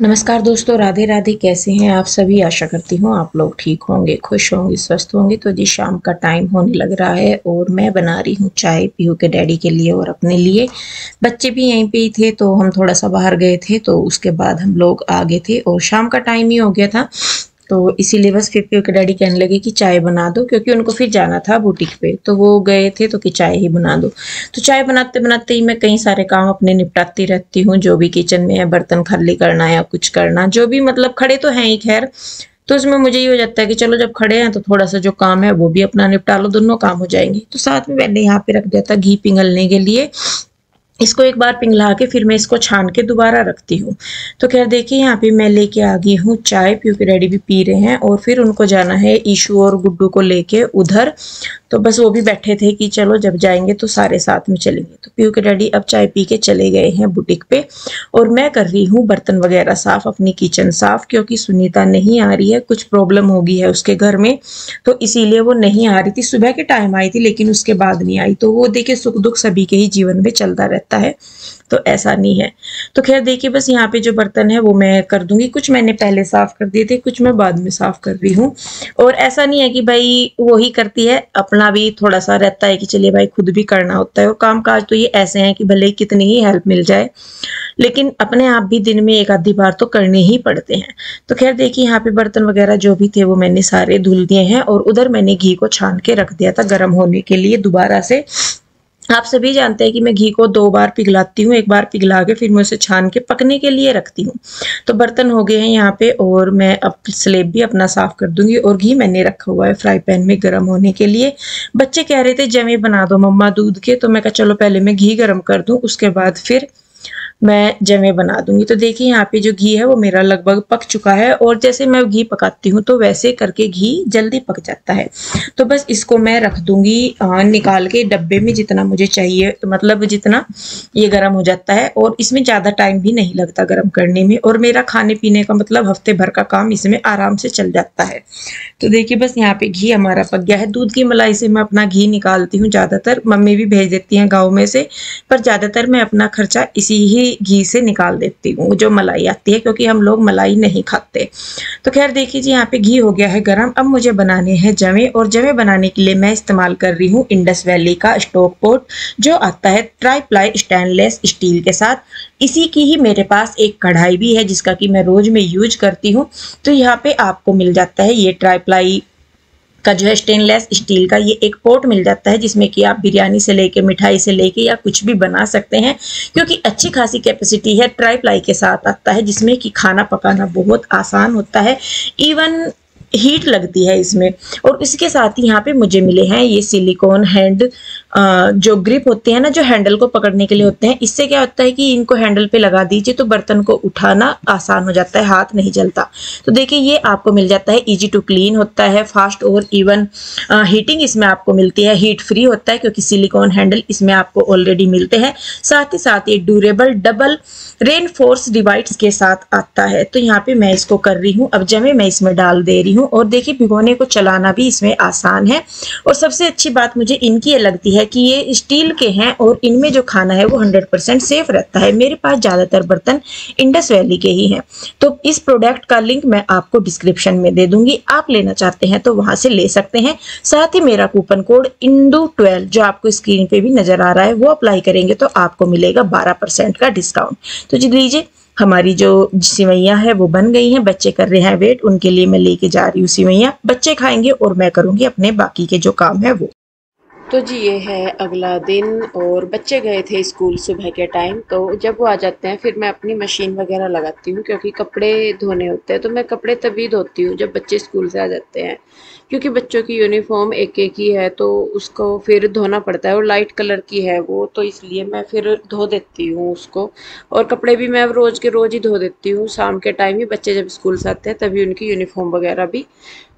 नमस्कार दोस्तों, राधे राधे, कैसे हैं आप सभी? आशा करती हूँ आप लोग ठीक होंगे, खुश होंगे, स्वस्थ होंगे। तो जी, शाम का टाइम होने लग रहा है और मैं बना रही हूँ चाय पीहू के डैडी के लिए और अपने लिए। बच्चे भी यहीं पे ही थे तो हम थोड़ा सा बाहर गए थे तो उसके बाद हम लोग आ गए थे और शाम का टाइम ही हो गया था। तो इसीलिए बस फिर के डैडी कहने लगे कि चाय बना दो, क्योंकि उनको फिर जाना था बुटीक पे। तो वो गए थे तो कि चाय ही बना दो। तो चाय बनाते बनाते ही मैं कई सारे काम अपने निपटाती रहती हूँ, जो भी किचन में है, बर्तन खाली करना या कुछ करना, जो भी मतलब खड़े तो हैं ही, खैर। तो उसमें मुझे ये हो जाता है कि चलो जब खड़े हैं तो थोड़ा सा जो काम है, वो भी अपना निपटा लो, दोनों काम हो जाएँगे। तो साथ में मैंने यहाँ पे रख दिया था घी पिघलने के लिए। इसको एक बार पिघला के फिर मैं इसको छान के दोबारा रखती हूँ। तो खैर देखिए, यहाँ पे मैं लेके आ गई हूँ चाय क्योंकि डैडी भी पी रहे हैं और फिर उनको जाना है ईशू और गुड्डू को लेके उधर। तो बस वो भी बैठे थे कि चलो जब जाएँगे तो सारे साथ में चलेंगे। तो पीयू के डैडी अब चाय पी के चले गए हैं बुटीक पे और मैं कर रही हूँ बर्तन वगैरह साफ़, अपनी किचन साफ़, क्योंकि सुनीता नहीं आ रही है, कुछ प्रॉब्लम होगी है उसके घर में तो इसीलिए वो नहीं आ रही थी। सुबह के टाइम आई थी, लेकिन उसके बाद नहीं आई। तो वो देखिए सुख दुख सभी के ही जीवन में चलता रहता है। तो ऐसा नहीं है। तो खैर देखिए, बस यहाँ पे जो बर्तन है वो मैं कर दूँगी। कुछ मैंने पहले साफ़ कर दिए थे, कुछ मैं बाद में साफ़ कर रही हूँ। और ऐसा नहीं है कि भाई वो ही करती है, अपना भी थोड़ा सा रहता है कि चलिए भाई खुद भी करना होता है। और काम काज तो ये ऐसे हैं कि भले ही कितनी ही हेल्प मिल जाए, लेकिन अपने आप भी दिन में एक आधी बार तो करने ही पड़ते हैं। तो खैर देखिए, यहाँ पे बर्तन वगैरह जो भी थे वो मैंने सारे धुल दिए हैं और उधर मैंने घी को छान के रख दिया था गर्म होने के लिए दोबारा से। आप सभी जानते हैं कि मैं घी को दो बार पिघलाती हूँ, एक बार पिघला के फिर मैं उसे छान के पकने के लिए रखती हूँ। तो बर्तन हो गए हैं यहाँ पे और मैं अब स्लेब भी अपना साफ़ कर दूँगी और घी मैंने रखा हुआ है फ्राई पैन में गर्म होने के लिए। बच्चे कह रहे थे, जमे बना दो मम्मा दूध के। तो मैं कहा, चलो पहले मैं घी गर्म कर दूँ, उसके बाद फिर मैं जमे बना दूँगी। तो देखिए, यहाँ पे जो घी है, वो मेरा लगभग पक चुका है और जैसे मैं घी पकाती हूँ तो वैसे करके घी जल्दी पक जाता है। तो बस इसको मैं रख दूँगी निकाल के डब्बे में जितना मुझे चाहिए तो मतलब जितना ये गर्म हो जाता है और इसमें ज़्यादा टाइम भी नहीं लगता गर्म करने में और मेरा खाने पीने का मतलब हफ़्ते भर का काम इसमें आराम से चल जाता है। तो देखिए, बस यहाँ पे घी हमारा पक गया है। दूध की मलाई से मैं अपना घी निकालती हूँ ज़्यादातर, मम्मी भी भेज देती हैं गाँव में से, पर ज़्यादातर मैं अपना खर्चा इसी ही घी से निकाल देती हूँ, जो मलाई आती है, क्योंकि हम लोग मलाई नहीं खाते। तो खैर देखिए जी, यहाँ पे घी हो गया है गर्म। अब मुझे बनाने हैं जमे और जमे बनाने के लिए मैं इस्तेमाल कर रही हूँ इंडस वैली का स्टोक पोट, जो आता है ट्राई प्लाई स्टेनलेस स्टील के साथ। इसी की ही मेरे पास एक कढ़ाई भी है, जिसका कि मैं रोज में यूज़ करती हूँ। तो यहाँ पे आपको मिल जाता है ये ट्राई प्लाई का जो है स्टेनलेस स्टील का ये एक पोट मिल जाता है, जिसमें कि आप बिरयानी से लेके, मिठाई से लेके या कुछ भी बना सकते हैं, क्योंकि अच्छी खासी कैपेसिटी है ट्राई प्लाई के साथ आता है, जिसमें कि खाना पकाना बहुत आसान होता है इवन हीट लगती है इसमें। और इसके साथ ही यहाँ पे मुझे मिले हैं ये सिलिकॉन हैंड जो ग्रिप होते हैं ना, जो हैंडल को पकड़ने के लिए होते हैं, इससे क्या होता है कि इनको हैंडल पे लगा दीजिए तो बर्तन को उठाना आसान हो जाता है, हाथ नहीं जलता। तो देखिए, ये आपको मिल जाता है इजी टू क्लीन होता है फास्ट और इवन हीटिंग इसमें आपको मिलती है हीट फ्री होता है, क्योंकि सिलिकॉन हैंडल इसमें आपको ऑलरेडी मिलते हैं। साथ ही साथ ये ड्यूरेबल डबल रेन फोर्स के साथ आता है। तो यहाँ पे मैं इसको कर रही हूँ, अब जमे मैं इसमें डाल दे रही हूँ। और देखिए, भिगोने को चलाना भी इसमें आसान है। और सबसे अच्छी बात मुझे इनकी लगती है कि ये स्टील के हैं और इनमें जो खाना है वो हंड्रेड परसेंट सेफ़ रहता है। मेरे पास ज़्यादातर बर्तन इंडस वैली के ही हैं। तो इस प्रोडक्ट का लिंक मैं आपको डिस्क्रिप्शन में दे दूँगी। आप लेना चाहते हैं तो वहाँ से ले सकते हैं। साथ ही मेरा कूपन कोड इंडू ट्वेल्व जो आपको स्क्रीन पे भी नज़र आ रहा है, वो अप्लाई करेंगे तो आपको मिलेगा बारह परसेंट का डिस्काउंट तो जी लीजिए, हमारी जो सिवैया है वो बन गई हैं। बच्चे कर रहे हैं वेट उनके लिए मैं लेके जा रही हूँ सिवैया। बच्चे खाएँगे और मैं करूँगी अपने बाकी के जो काम है वो। तो जी, ये है अगला दिन और बच्चे गए थे स्कूल सुबह के टाइम तो जब वो आ जाते हैं, फिर मैं अपनी मशीन वगैरह लगाती हूँ, क्योंकि कपड़े धोने होते हैं तो मैं कपड़े तभी धोती हूँ जब बच्चे स्कूल से आ जाते हैं। क्योंकि बच्चों की यूनिफॉर्म एक एक ही है तो उसको फिर धोना पड़ता है और लाइट कलर की है वो तो इसलिए मैं फिर धो देती हूँ उसको। और कपड़े भी मैं रोज़ के रोज़ ही धो देती हूँ। शाम के टाइम ही बच्चे जब स्कूल से आते हैं, तभी उनकी यूनिफॉर्म वगैरह भी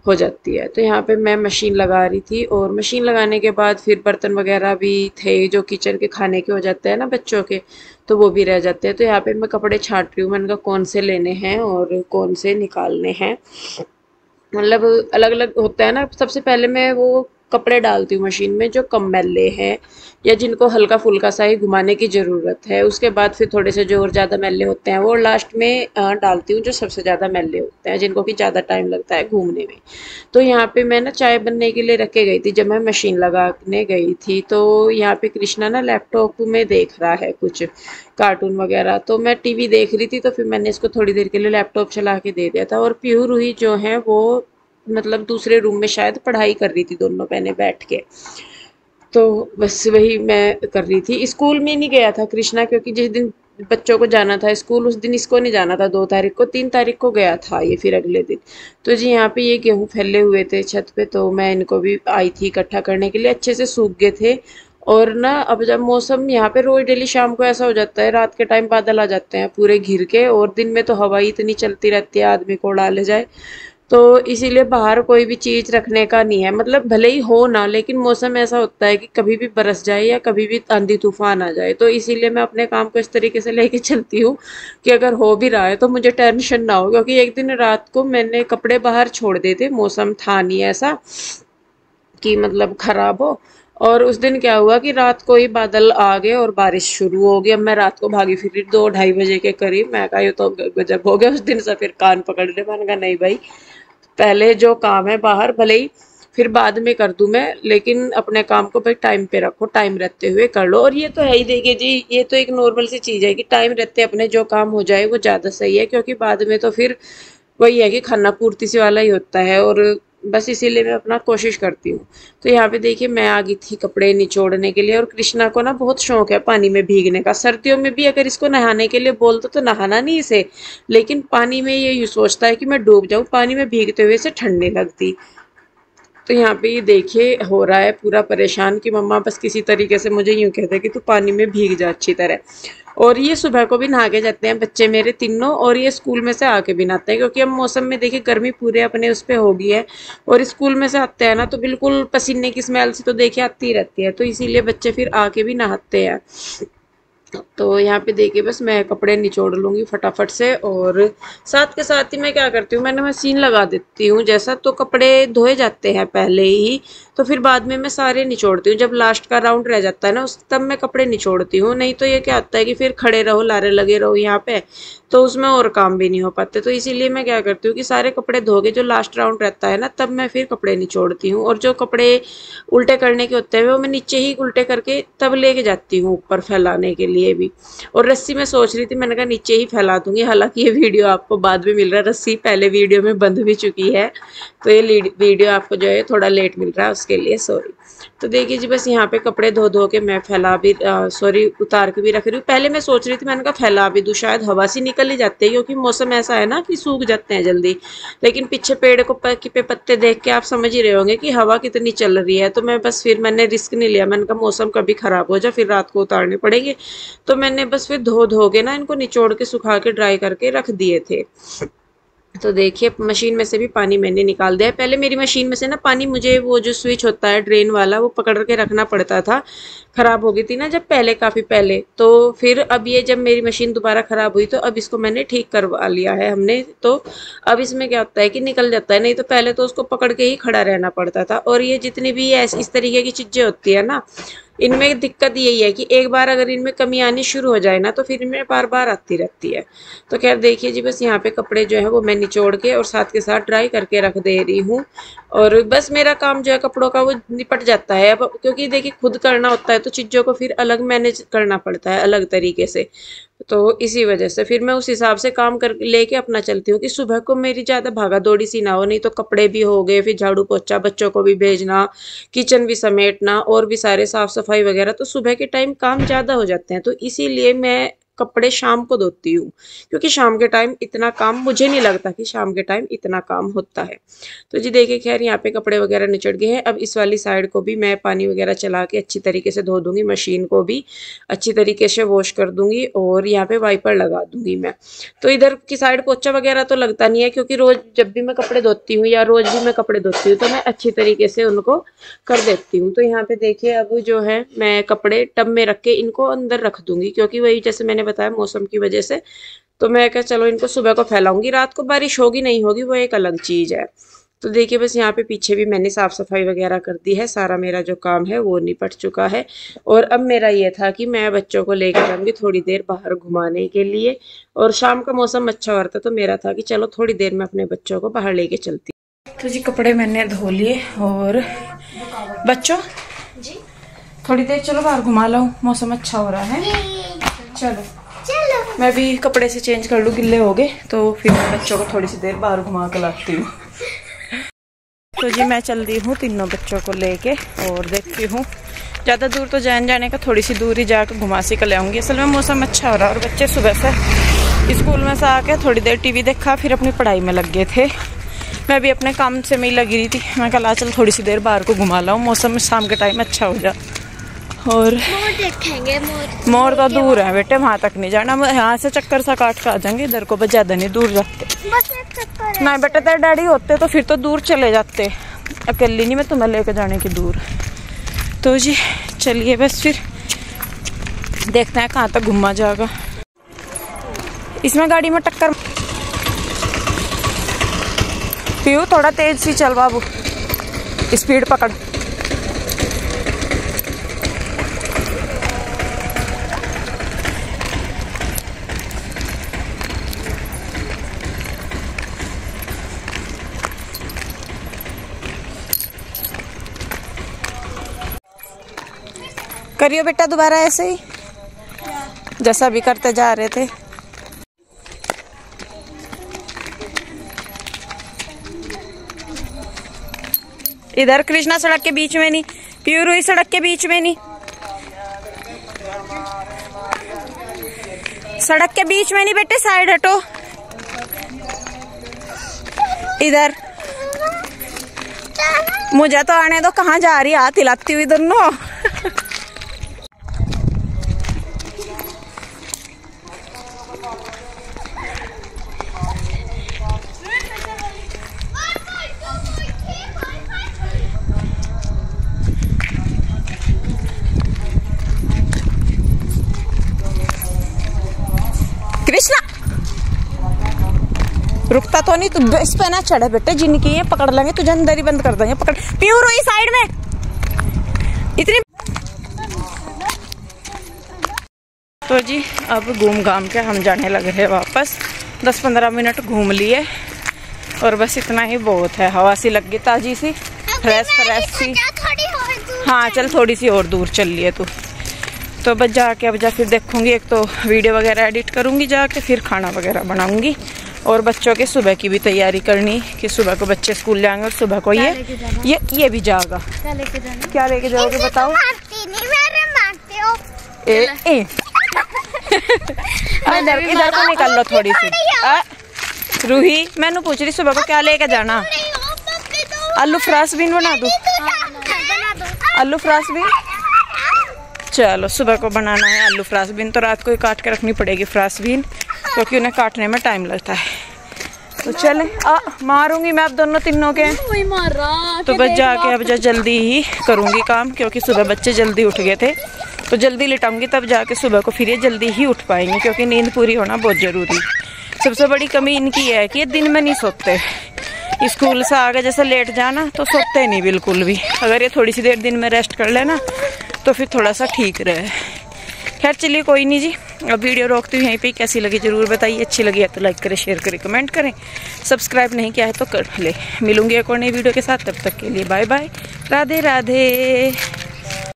हो जाती है। तो यहाँ पे मैं मशीन लगा रही थी और मशीन लगाने के बाद फिर बर्तन वगैरह भी थे जो किचन के खाने के हो जाते हैं ना बच्चों के तो वो भी रह जाते हैं। तो यहाँ पे मैं कपड़े छाट रही हूँ, मैंने कहा कौन से लेने हैं और कौन से निकालने हैं। मतलब अलग अलग होता है ना सबसे पहले मैं वो कपड़े डालती हूँ मशीन में जो कम मैले हैं या जिनको हल्का फुल्का सा ही घुमाने की ज़रूरत है। उसके बाद फिर थोड़े से जो और ज़्यादा मैले होते हैं, वो लास्ट में डालती हूँ जो सबसे ज़्यादा मैले होते हैं, जिनको कि ज़्यादा टाइम लगता है घूमने में। तो यहाँ पे मैं ना चाय बनने के लिए रखे गई थी जब मैं मशीन लगाने गई थी। तो यहाँ पे कृष्णा ना लैपटॉप में देख रहा है कुछ कार्टून वगैरह। तो मैं टीवी देख रही थी तो फिर मैंने इसको थोड़ी देर के लिए लैपटॉप चला के दे दिया था और प्यू रूही जो है वो मतलब दूसरे रूम में शायद पढ़ाई कर रही थी दोनों बहनें बैठ के। तो बस वही मैं कर रही थी। स्कूल में नहीं गया था कृष्णा क्योंकि जिस दिन बच्चों को जाना था स्कूल, उस दिन इसको नहीं जाना था। दो तारीख को, तीन तारीख को गया था ये फिर अगले दिन। तो जी यहाँ पे ये गेहूँ फैले हुए थे छत पे तो मैं इनको भी आई थी इकट्ठा करने के लिए। अच्छे से सूख गए थे और ना अब जब मौसम यहाँ पे रोज डेली शाम को ऐसा हो जाता है, रात के टाइम बादल आ जाते हैं पूरे घिर के और दिन में तो हवा ही इतनी चलती रहती है, आदमी को उड़ा ले जाए। तो इसीलिए बाहर कोई भी चीज़ रखने का नहीं है। मतलब भले ही हो ना, लेकिन मौसम ऐसा होता है कि कभी भी बरस जाए या कभी भी आंधी तूफ़ान आ जाए तो इसीलिए मैं अपने काम को इस तरीके से लेके चलती हूँ कि अगर हो भी रहा है तो मुझे टेंशन ना हो, क्योंकि एक दिन रात को मैंने कपड़े बाहर छोड़ दिए थे, मौसम था नहीं ऐसा कि मतलब ख़राब हो। और उस दिन क्या हुआ कि रात को ही बादल आ गए और बारिश शुरू हो गई। अब मैं रात को भागी फिरी दो ढाई बजे के करीब, मैं कहा, ये तो गजब हो गया। उस दिन से फिर कान पकड़ ले, मैंने कहा, नहीं भाई पहले जो काम है बाहर, भले ही फिर बाद में कर दूँ मैं, लेकिन अपने काम को भाई टाइम पे रखो टाइम रहते हुए कर लो। और ये तो है ही, देखिए जी, ये तो एक नॉर्मल सी चीज़ है कि टाइम रहते अपने जो काम हो जाए वो ज़्यादा सही है, क्योंकि बाद में तो फिर वही है कि खाना पूर्ति से वाला ही होता है और बस इसीलिए मैं अपना कोशिश करती हूँ। तो यहाँ पे देखिए, मैं आ गई थी कपड़े निचोड़ने के लिए और कृष्णा को ना बहुत शौक है पानी में भीगने का। सर्दियों में भी अगर इसको नहाने के लिए बोलते तो नहाना नहीं इसे, लेकिन पानी में ये सोचता है कि मैं डूब जाऊँ, पानी में भीगते हुए इसे ठंडी लगती। तो यहाँ पे ये देखिए, हो रहा है पूरा परेशान कि मम्मा बस किसी तरीके से मुझे यूँ कहते हैं कि तू पानी में भीग जा अच्छी तरह। और ये सुबह को भी नहा के जाते हैं बच्चे मेरे तीनों और ये स्कूल में से आके भी नहाते हैं क्योंकि अब मौसम में देखिए गर्मी पूरे अपने उस पर हो गई है और स्कूल में से आते हैं ना तो बिल्कुल पसीने की स्मेल से तो देखिए आती रहती है तो इसीलिए बच्चे फिर आके भी नहाते हैं। तो यहाँ पे देखिए, बस मैं कपड़े निचोड़ लूँगी फटाफट से और साथ के साथ ही मैं क्या करती हूँ, मैंने मशीन लगा देती हूँ। जैसा तो कपड़े धोए जाते हैं पहले ही तो फिर बाद में मैं सारे निचोड़ती हूँ। जब लास्ट का राउंड रह जाता है ना, उस तब मैं कपड़े निचोड़ती हूँ। नहीं तो ये क्या होता है कि फिर खड़े रहो, लारे लगे रहो यहाँ पे तो उसमें और काम भी नहीं हो पाते। तो इसीलिए मैं क्या करती हूँ कि सारे कपड़े धोके जो लास्ट राउंड रहता है ना, तब मैं फिर कपड़े निचोड़ती हूँ। और जो कपड़े उल्टे करने के होते हैं, वो मैं नीचे ही उल्टे करके तब लेके जाती हूँ ऊपर फैलाने के लिए भी। और रस्सी मैं सोच रही थी, मैंने कहा नीचे ही फैला दूँगी। हालाँकि ये वीडियो आपको बाद में मिल रहा है, रस्सी पहले वीडियो में बंद भी चुकी है। तो ये वीडियो आपको जो है, थोड़ा लेट मिल रहा है उसके लिए सॉरी तो देखिए जी, बस यहाँ पे कपड़े धो धो के मैं फैला भी सॉरी उतार के भी रख रही हूँ। पहले मैं सोच रही थी, मैंने कहा फैला भी दूँ, शायद हवा से निकल ही जाते हैं, क्योंकि मौसम ऐसा है ना कि सूख जाते हैं जल्दी। लेकिन पीछे पेड़ को पे पत्ते देख के आप समझ ही रहे होंगे कि हवा कितनी चल रही है। तो मैं बस फिर मैंने रिस्क नहीं लिया। मैंने कहा मौसम कभी ख़राब हो जाए, फिर रात को उतारने पड़ेंगे। तो मैंने बस फिर धो धो के ना इनको निचोड़ के सुखा के ड्राई करके रख दिए थे। तो देखिए, मशीन में से भी पानी मैंने निकाल दिया पहले मेरी मशीन में से ना पानी मुझे वो जो स्विच होता है ड्रेन वाला, वो पकड़ के रखना पड़ता था। ख़राब हो गई थी ना जब पहले, काफ़ी पहले। तो फिर अब ये जब मेरी मशीन दोबारा ख़राब हुई तो अब इसको मैंने ठीक करवा लिया है हमने। तो अब इसमें क्या होता है कि निकल जाता है, नहीं तो पहले तो उसको पकड़ के ही खड़ा रहना पड़ता था। और ये जितनी भी इस तरीके की चीज़ें होती है ना इनमें दिक्कत यही है कि एक बार अगर इनमें कमी आनी शुरू हो जाए ना तो फिर इनमें बार बार आती रहती है। तो खैर देखिए जी, बस यहाँ पे कपड़े जो है वो मैं निचोड़ के और साथ के साथ ड्राई करके रख दे रही हूँ। और बस मेरा काम जो है कपड़ों का वो निपट जाता है। अब क्योंकि देखिए, खुद करना होता है तो चीज़ों को फिर अलग मैनेज करना पड़ता है अलग तरीके से। तो इसी वजह से फिर मैं उस हिसाब से काम कर लेके अपना चलती हूँ कि सुबह को मेरी ज़्यादा भागा दौड़ी सी ना हो, नहीं तो कपड़े भी हो गए, फिर झाड़ू पोछा, बच्चों को भी भेजना, किचन भी समेटना और भी सारे साफ़ सफ़ाई वगैरह। तो सुबह के टाइम काम ज़्यादा हो जाते हैं। तो इसीलिए मैं कपड़े शाम को धोती हूँ। क्योंकि शाम के टाइम इतना काम मुझे नहीं लगता कि शाम के टाइम इतना काम होता है। तो जी देखिए, खैर, यहाँ पे कपड़े वगैरह निचड़ गए हैं। अब इस वाली साइड को भी मैं पानी वगैरह चला के अच्छी तरीके से धो दूँगी। मशीन को भी अच्छी तरीके से वॉश कर दूँगी और यहाँ पे वाइपर लगा दूँगी मैं। तो इधर की साइड पोचा वगैरह तो लगता नहीं है, क्योंकि रोज़ जब भी मैं कपड़े धोती हूँ या रोज़ भी मैं कपड़े धोती हूँ तो मैं अच्छी तरीके से उनको कर देती हूँ। तो यहाँ पे देखिए, अब जो है, मैं कपड़े टब में रख के इनको अंदर रख दूँगी, क्योंकि वही जैसे मैंने बताया मौसम की वजह से। तो मैं क्या चलो इनको सुबह को फैलाऊँगी रात को बारिश होगी नहीं होगी वो एक अलग चीज़ है। तो देखिए बस यहाँ पे पीछे भी मैंने साफ़ सफ़ाई वगैरह कर दी है सारा मेरा जो काम है वो निपट चुका है। और अब मेरा ये था कि मैं बच्चों को लेकर जाऊँगी थोड़ी देर बाहर घुमाने के लिए। और शाम का मौसम अच्छा हो रहा था तो मेरा था कि चलो थोड़ी देर में अपने बच्चों को बाहर लेके चलती तो जी कपड़े मैंने धो लिए और बच्चों जी। थोड़ी देर चलो बाहर घुमा लो मौसम अच्छा हो रहा है। चलो। मैं भी कपड़े से चेंज कर लूँ, गिल्ले हो गए तो फिर मैं बच्चों को थोड़ी सी देर बाहर घुमा कर लाती हूँ। तो जी, मैं चल रही हूँ तीनों बच्चों को लेके और देखती हूँ। ज़्यादा दूर तो जान जाने का थोड़ी सी दूर जाकर घुमा सी कर ले आऊँगी। असल में मौसम अच्छा हो रहा है और बच्चे सुबह से स्कूल में से आके थोड़ी देर टीवी देखा, फिर अपनी पढ़ाई में लग गए थे। मैं भी अपने काम से में ही लगी रही थी। मैं कल चल, थोड़ी सी देर बाहर को घुमा लाऊँ, मौसम शाम के टाइम अच्छा हो जाए और मोर देखेंगे मोर। मोर तो दूर है बेटे वहाँ तक नहीं जाना। यहाँ से चक्कर सा काट कर आ जाएँगे इधर को बस ज़्यादा नहीं दूर जाते नहीं बेटे तेरे डैडी होते तो फिर तो दूर चले जाते। अकेली नहीं मैं तुम्हें लेकर जाने की दूर। तो जी चलिए बस फिर। देखते हैं कहाँ तक घुमा जाएगा। इसमें गाड़ी में टक्कर पीयू थोड़ा तेज सी चल बाबू। स्पीड पकड़। करियो बेटा दोबारा ऐसे ही? जैसा भी करते जा रहे थे। इधर कृष्णा सड़क के बीच में नहीं, प्यूर हुई सड़क के बीच में नहीं। सड़क के बीच में नहीं बेटे, साइड हटो। इधर। मुझे तो आने दो, कहाँ जा रही हाथ हिलाती हुई दोनों कृष्णा रुकता तो नहीं तू इस पे ना चढ़े बेटे जिनकी है पकड़ लेंगे तुझे अंदर ही बंद कर देंगे पकड़। प्यूर हुई साइड में। इतनी तो जी अब घूम घाम के हम जाने लगे हैं वापस। दस पंद्रह मिनट घूम लिए और बस इतना ही बहुत है। हवा सी लग गई ताजी सी। फ्रेश फ्रेश सी। हाँ चल। थोड़ी सी और दूर चल लिए तू। तो बस जाके अब जा फिर देखूँगी। एक तो वीडियो वगैरह एडिट करूँगी जाके फिर खाना वगैरह बनाऊँगी। और बच्चों के सुबह की भी तैयारी करनी कि सुबह को बच्चे स्कूल जाएँगे और सुबह को ये ये ये भी जाएगा। क्या लेके जाओगे बताओ? ए ए। इधर इधर को निकल लो थोड़ी सी। रूही मैंने पूछ रही सुबह को क्या लेके जाना? आलू फ्रास बीन बना दू। आलू फ्रास बीन चलो सुबह को बनाना है आलू फ्रास बीन तो रात को ही काट के रखनी पड़ेगी फ्रास बीन क्योंकि उन्हें काटने में टाइम लगता है। तो चले आ मारूँगी मैं अब दोनों तीनों के। तो बस जाके अब जा जल्दी ही करूँगी काम क्योंकि सुबह बच्चे जल्दी उठ गए थे। तो जल्दी लिटाऊँगी तब जाके सुबह को फिर ये जल्दी ही उठ पाएँगे क्योंकि नींद पूरी होना बहुत ज़रूरी सबसे बड़ी कमी इनकी है कि ये दिन में नहीं सोते। स्कूल से आगे जैसे लेट जाना तो सोते नहीं बिल्कुल भी। अगर ये थोड़ी सी देर दिन में रेस्ट कर लेना तो फिर थोड़ा सा ठीक रहे। खैर चलिए कोई नहीं जी। अब वीडियो रोकती हूँ यहीं पे। कैसी लगी ज़रूर बताइए। अच्छी लगी है तो लाइक करें शेयर करें कमेंट करें। सब्सक्राइब नहीं किया है तो कर ले। मिलूँगी एक और नई वीडियो के साथ। तब तक के लिए बाय बाय राधे राधे।